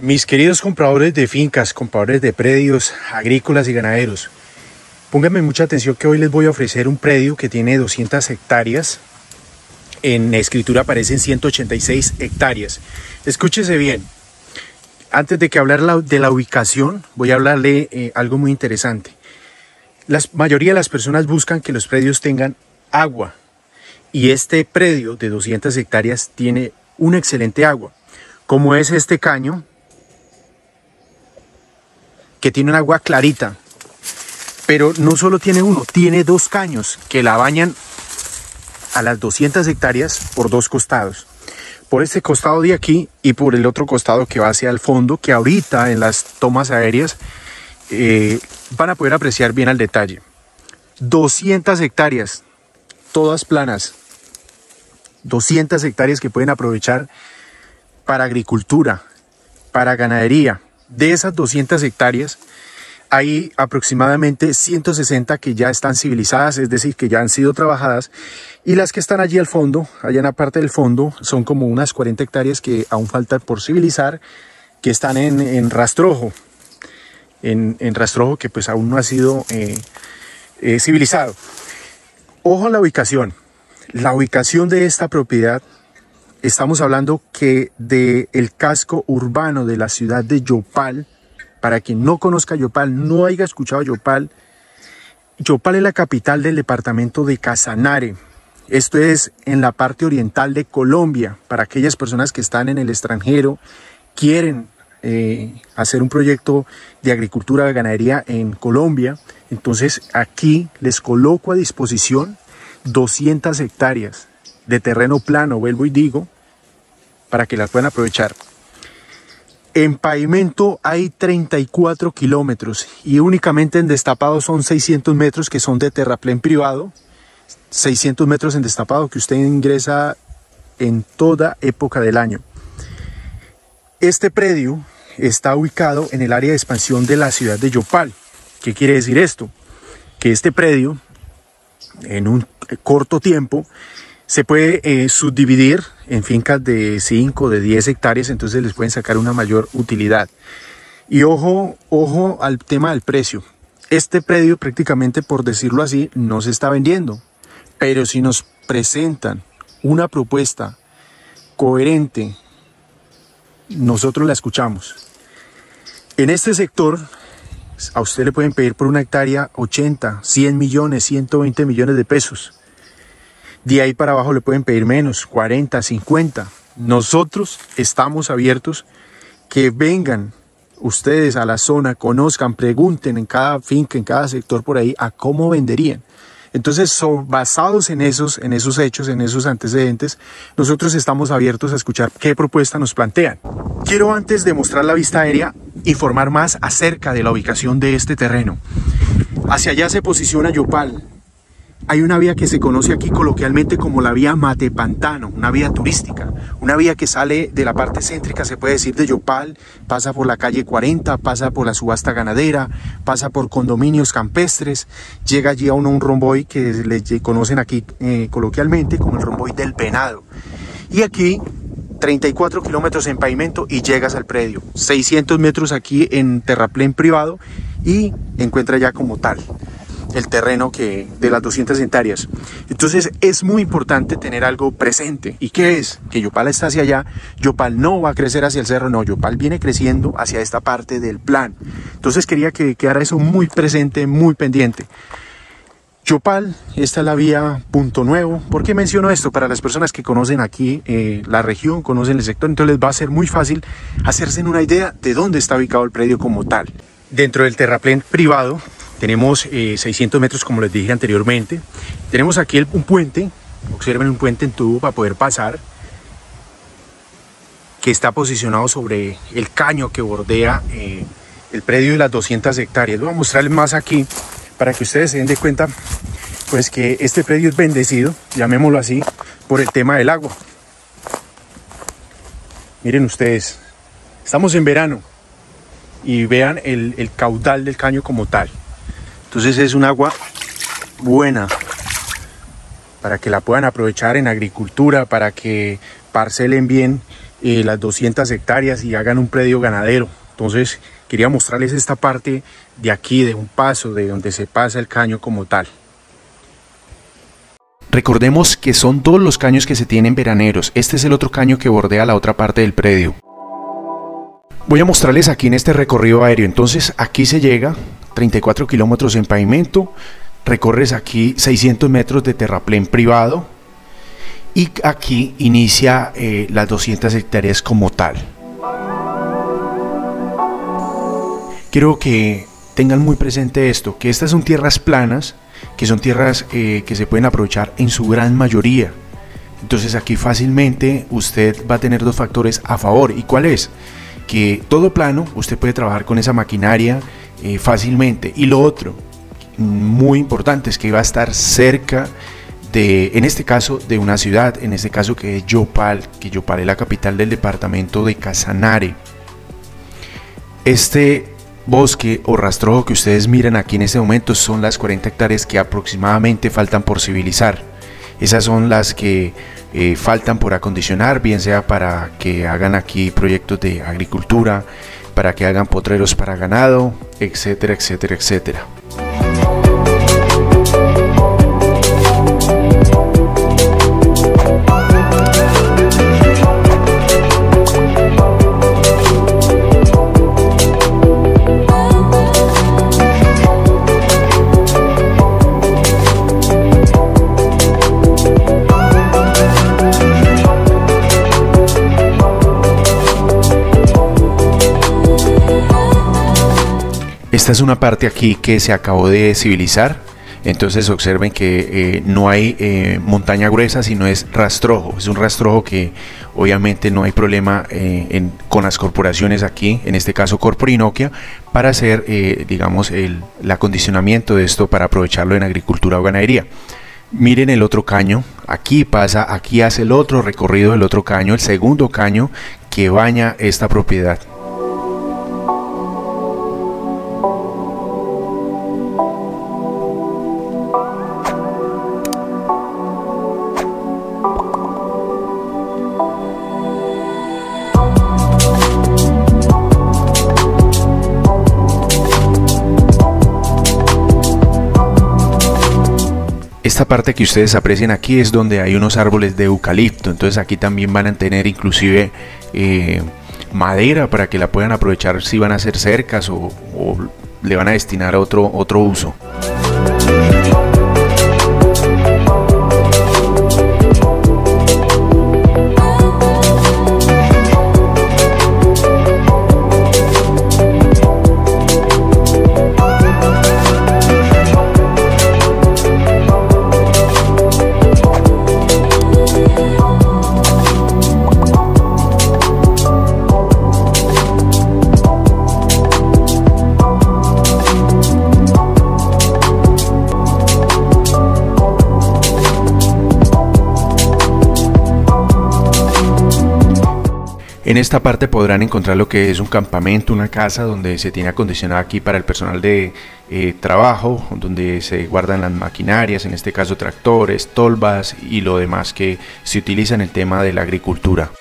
Mis queridos compradores de fincas, compradores de predios agrícolas y ganaderos, pónganme mucha atención que hoy les voy a ofrecer un predio que tiene 200 hectáreas. En escritura aparecen 186 hectáreas. Escúchese bien. Antes de que hablar de la ubicación, voy a hablarle eh, algo muy interesante. La mayoría de las personas buscan que los predios tengan agua y este predio de 200 hectáreas tiene un excelente agua, como es este caño que tiene un agua clarita, pero no solo tiene uno, tiene dos caños que la bañan a las 200 hectáreas por dos costados. Por este costado de aquí y por el otro costado que va hacia el fondo, que ahorita en las tomas aéreas eh, van a poder apreciar bien al detalle. 200 hectáreas, todas planas. 200 hectáreas que pueden aprovechar para agricultura, para ganadería, de esas 200 hectáreas, hay aproximadamente 160 que ya están civilizadas, es decir, que ya han sido trabajadas, y las que están allí al fondo, allá en la parte del fondo, son como unas 40 hectáreas que aún faltan por civilizar, que están en, rastrojo, en, rastrojo que pues aún no ha sido eh, eh, civilizado. Ojo a la ubicación. La ubicación de esta propiedad Estamos hablando que del el casco urbano de la ciudad de Yopal, para quien no conozca Yopal, no haya escuchado Yopal, Yopal es la capital del departamento de Casanare. Esto es en la parte oriental de Colombia, para aquellas personas que están en el extranjero, quieren eh, hacer un proyecto de agricultura de ganadería en Colombia. Entonces aquí les coloco a disposición 200 hectáreas de terreno plano, vuelvo y digo, para que las puedan aprovechar. En pavimento hay 34 kilómetros y únicamente en destapado son 600 metros que son de terraplén privado, 600 metros en destapado que usted ingresa en toda época del año. Este predio está ubicado en el área de expansión de la ciudad de Yopal. ¿Qué quiere decir esto? Que este predio en un corto tiempo se puede eh, subdividir en fincas de 5, de 10 hectáreas, entonces les pueden sacar una mayor utilidad. Y ojo, ojo al tema del precio. Este predio prácticamente, por decirlo así, no se está vendiendo. Pero si nos presentan una propuesta coherente, nosotros la escuchamos. En este sector, a usted le pueden pedir por una hectárea 80, 100 millones, 120 millones de pesos. De ahí para abajo le pueden pedir menos, 40, 50. Nosotros estamos abiertos que vengan ustedes a la zona, conozcan, pregunten en cada finca, en cada sector por ahí, a cómo venderían. Entonces, basados en esos, en esos hechos, en esos antecedentes, nosotros estamos abiertos a escuchar qué propuesta nos plantean. Quiero antes de mostrar la vista aérea informar más acerca de la ubicación de este terreno. Hacia allá se posiciona Yopal, hay una vía que se conoce aquí coloquialmente como la vía Mate Pantano, una vía turística, una vía que sale de la parte céntrica, se puede decir de Yopal, pasa por la calle 40, pasa por la subasta ganadera, pasa por condominios campestres, llega allí a un romboy que le conocen aquí eh, coloquialmente como el romboy del Venado. Y aquí 34 kilómetros en pavimento y llegas al predio, 600 metros aquí en terraplén privado y encuentra ya como tal el terreno que de las 200 hectáreas. Entonces es muy importante tener algo presente. ¿Y qué es? Que Yopal está hacia allá, Yopal no va a crecer hacia el cerro, no, Yopal viene creciendo hacia esta parte del plan. Entonces quería que quedara eso muy presente, muy pendiente. Yopal, esta es la vía Punto Nuevo. ¿Por qué menciono esto? Para las personas que conocen aquí eh, la región, conocen el sector, entonces les va a ser muy fácil hacerse una idea de dónde está ubicado el predio como tal. Dentro del terraplén privado tenemos 600 eh, metros, como les dije anteriormente. Tenemos aquí un puente, observen un puente en tubo para poder pasar, que está posicionado sobre el caño que bordea eh, el predio de las 200 hectáreas. Voy a mostrarles más aquí para que ustedes se den de cuenta pues que este predio es bendecido, llamémoslo así, por el tema del agua. Miren ustedes, estamos en verano y vean el caudal del caño como tal. Entonces es un agua buena para que la puedan aprovechar en agricultura, para que parcelen bien eh, las 200 hectáreas y hagan un predio ganadero. Entonces quería mostrarles esta parte de aquí, de un paso, de donde se pasa el caño como tal. Recordemos que son dos los caños que se tienen veraneros. Este es el otro caño que bordea la otra parte del predio. Voy a mostrarles aquí en este recorrido aéreo. Entonces aquí se llega, 34 kilómetros en pavimento, recorres aquí 600 metros de terraplén privado y aquí inicia eh, las 200 hectáreas como tal. Quiero que tengan muy presente esto, que estas son tierras planas, que son tierras eh, que se pueden aprovechar en su gran mayoría. Entonces aquí fácilmente usted va a tener dos factores a favor. ¿Y cuál es? Que todo plano usted puede trabajar con esa maquinaria eh, fácilmente. Y lo otro, muy importante, es que va a estar cerca de, en este caso, de una ciudad, en este caso que es Yopal, que Yopal es la capital del departamento de Casanare. Este bosque o rastrojo que ustedes miran aquí en este momento son las 40 hectáreas que aproximadamente faltan por civilizar. Esas son las que eh, faltan por acondicionar, bien sea para que hagan aquí proyectos de agricultura, para que hagan potreros para ganado, etcétera, etcétera, etcétera. Esta es una parte aquí que se acabó de civilizar. Entonces observen que eh, no hay eh, montaña gruesa, sino es rastrojo. Es un rastrojo que obviamente no hay problema eh, con las corporaciones aquí, en este caso Corporinoquia, para hacer, digamos, el, acondicionamiento de esto para aprovecharlo en agricultura o ganadería. Miren el otro caño, aquí pasa, aquí hace el otro recorrido del otro caño, el segundo caño que baña esta propiedad. Esta parte que ustedes aprecian aquí es donde hay unos árboles de eucalipto, entonces aquí también van a tener inclusive eh, madera para que la puedan aprovechar si van a hacer cercas o, le van a destinar otro, otro uso. En esta parte podrán encontrar lo que es un campamento, una casa donde se tiene acondicionado aquí para el personal de eh, trabajo, donde se guardan las maquinarias, en este caso tractores, tolvas y lo demás que se utiliza en el tema de la agricultura.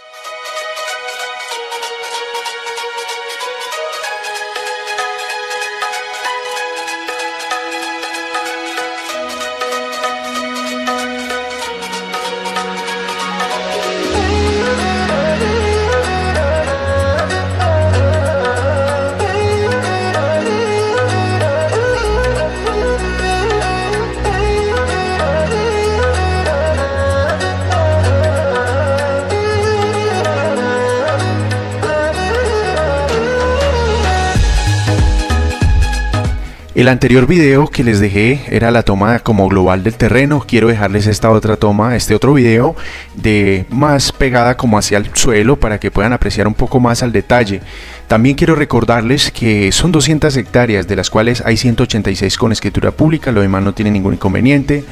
El anterior video que les dejé era la toma como global del terreno. Quiero dejarles esta otra toma, este otro video de más pegada como hacia el suelo para que puedan apreciar un poco más al detalle. También quiero recordarles que son 200 hectáreas de las cuales hay 186 con escritura pública, lo demás no tiene ningún inconveniente.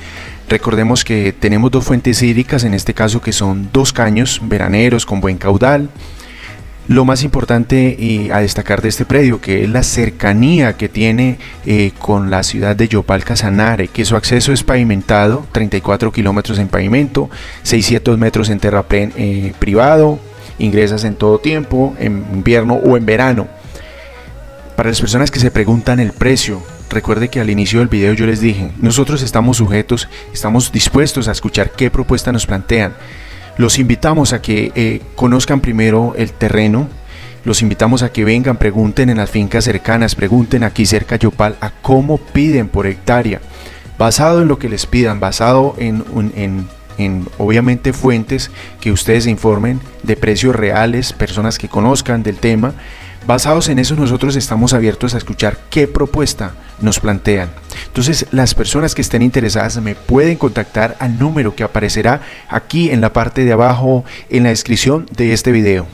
Recordemos que tenemos dos fuentes hídricas, en este caso que son dos caños veraneros con buen caudal. Lo más importante y a destacar de este predio, que es la cercanía que tiene eh, con la ciudad de Yopal Casanare, que su acceso es pavimentado, 34 kilómetros en pavimento, 600 metros en terraplén eh, privado, ingresas en todo tiempo, en invierno o en verano. Para las personas que se preguntan el precio, recuerde que al inicio del video yo les dije, nosotros estamos sujetos, estamos dispuestos a escuchar qué propuesta nos plantean. Los invitamos a que eh, conozcan primero el terreno, los invitamos a que vengan, pregunten en las fincas cercanas, pregunten aquí cerca Yopal a cómo piden por hectárea, basado en lo que les pidan, basado en, en, en obviamente fuentes que ustedes informen de precios reales, personas que conozcan del tema. Basados en eso nosotros estamos abiertos a escuchar qué propuesta nos plantean. Entonces las personas que estén interesadas me pueden contactar al número que aparecerá aquí en la parte de abajo en la descripción de este video.